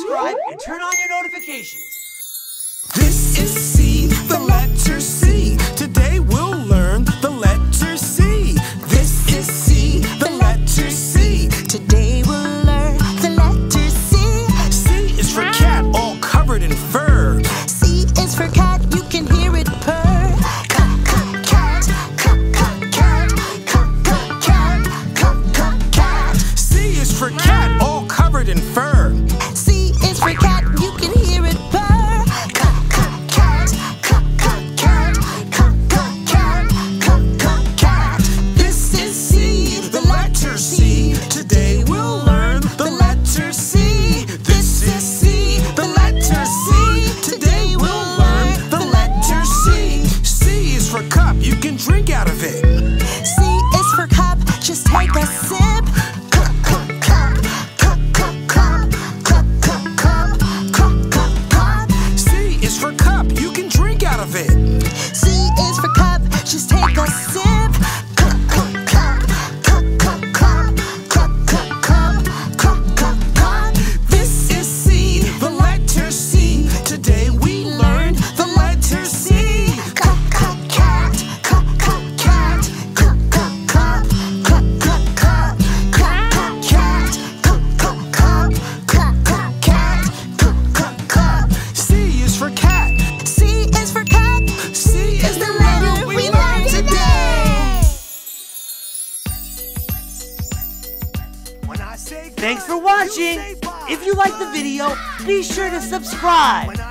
subscribe, and turn on your notifications. This is C, the letter C. Today we'll learn the letter C. This is C, the letter C. Today we'll learn the letter C. C is for cat, all covered in fur. C is for cat, you can hear it purr. cat C is for cat, all covered in fur. is for Thanks for watching! If you like the video, be sure to subscribe!